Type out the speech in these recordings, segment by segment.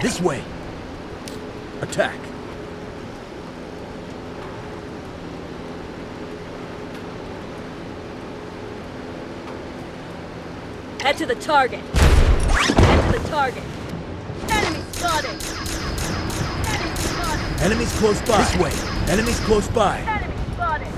This way. Attack. Head to the target. Head to the target. Enemy spotted. Enemy spotted. Enemies close by. This way. Enemies close by. Enemy spotted.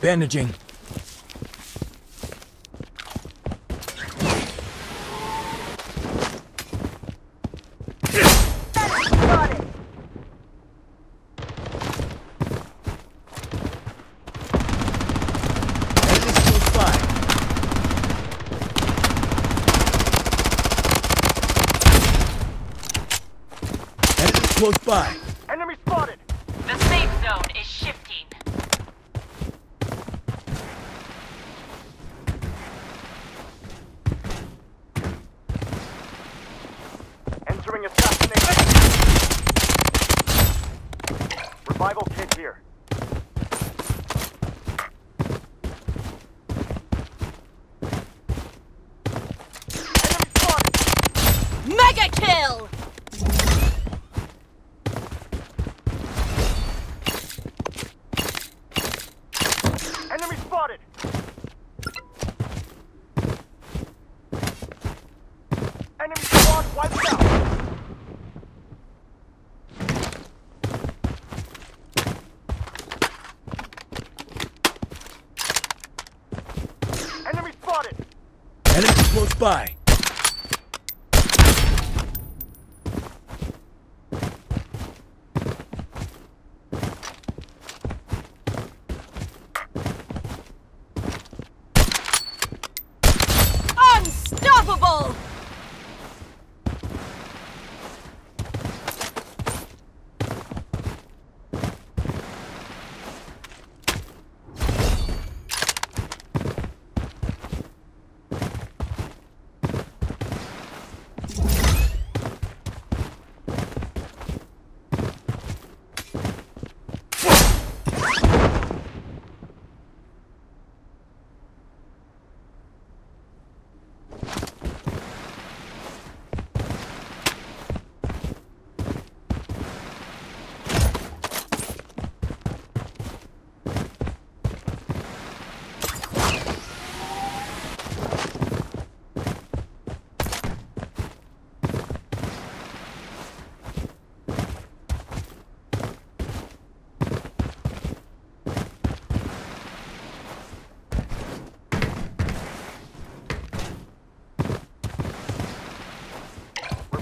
Bandaging. Close by. Enemies close by. Enemy spotted! The safe zone is shifting. Entering assassination. Revival kit here. Mega kill. Enemy spotted! Enemy squad wiped out! Enemy spotted! Enemies close by. Unstoppable.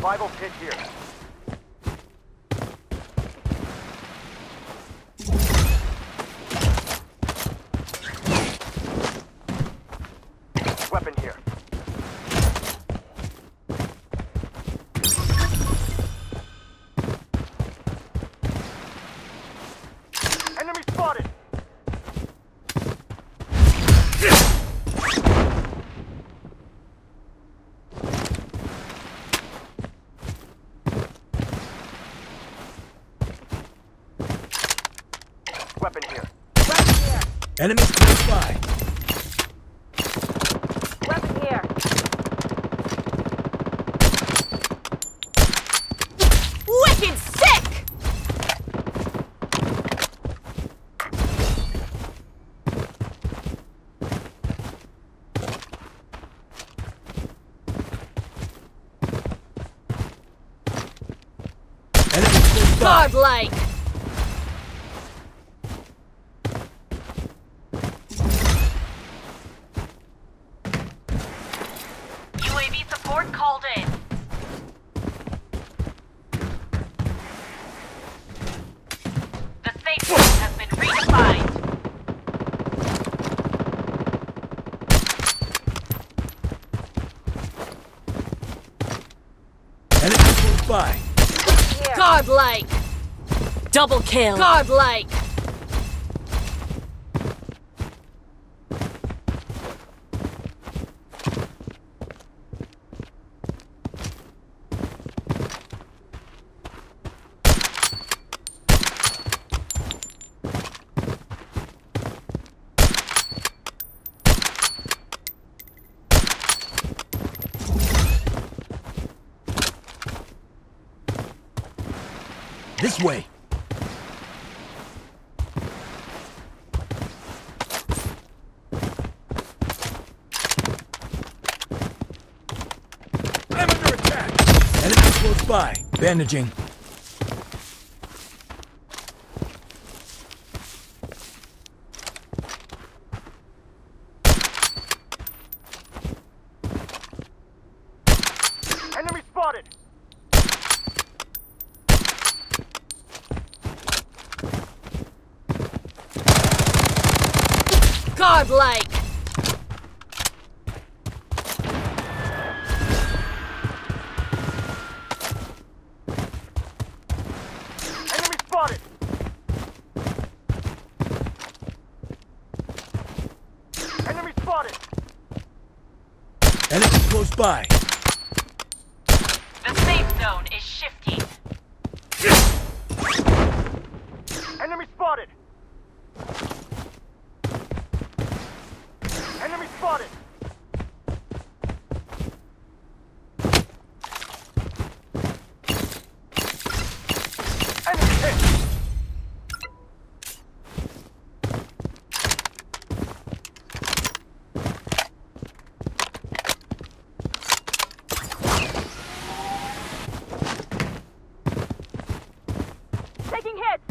Survival kit here. Weapon here. Enemy spotted! Weapon here. Weapon here. Enemies close by. Weapon here. Wicked sick! Enemies close by. Godlike! UAV support called in. The safe zone has been redefined. Enemies close by. Godlike! Double kill! Godlike! This way. I'm under attack. Enemies close by. Bandaging. Enemy spotted! Godlike! Enemy spotted! Enemy spotted! Enemies close by. The safe zone is shifting. Enemy spotted! Enemy spotted! Enemy hit! Taking hits!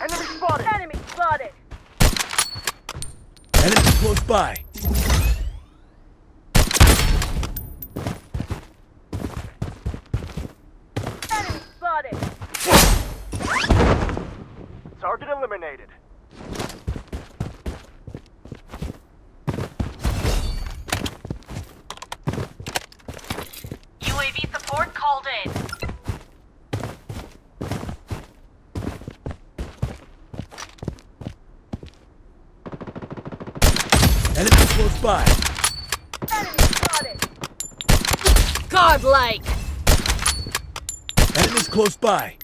Enemy spotted! Enemy spotted! Enemies close by. Enemy spotted! Target eliminated. UAV support called in. Enemies close by. Enemy spotted! Godlike! Enemies close by.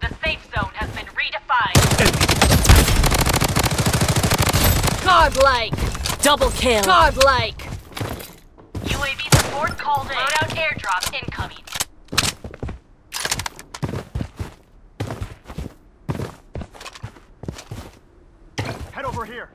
The safe zone has been redefined. Godlike! Double kill! Godlike! UAV support called in. Loadout airdrop incoming. Head over here.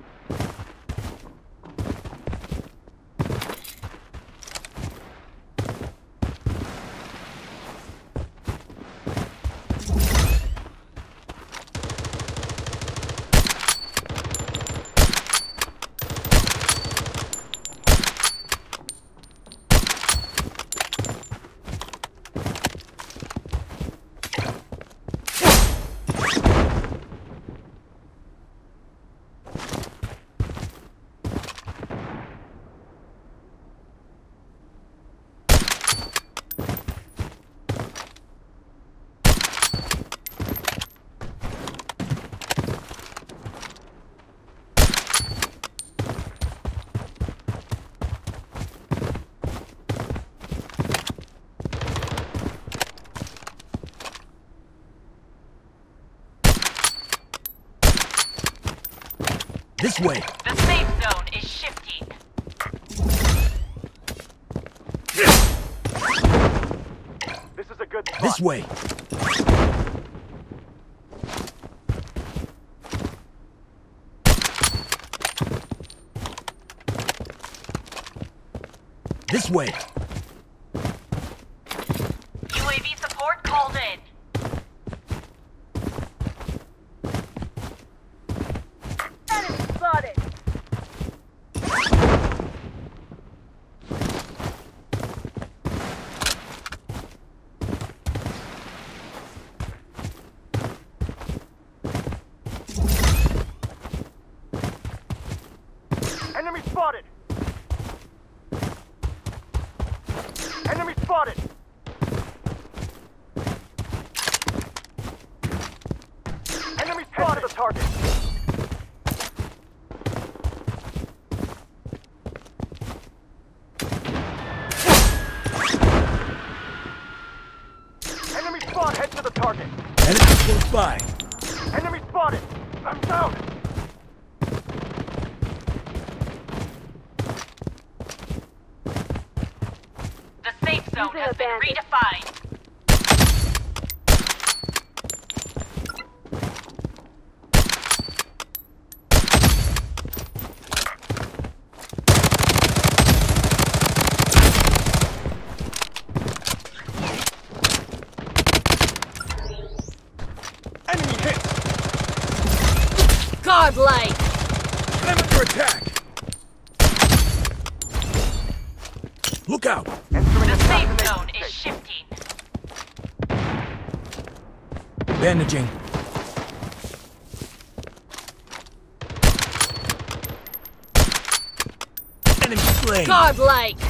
This way. The safe zone is shifting. This is a good spot. This way. This way. UAV support called in. Enemy spotted! Enemy spotted! Enemy spotted! Enemy spotted! the target! Enemy spot! Head to the target! Enemy close by. Enemy spotted! I'm down! The safe zone Using has a been bandit. redefined. Enemy hit. Godlike! I'm under attack. Look out. Entering The safe zone is shifting. Bandaging. Enemy slain. Godlike!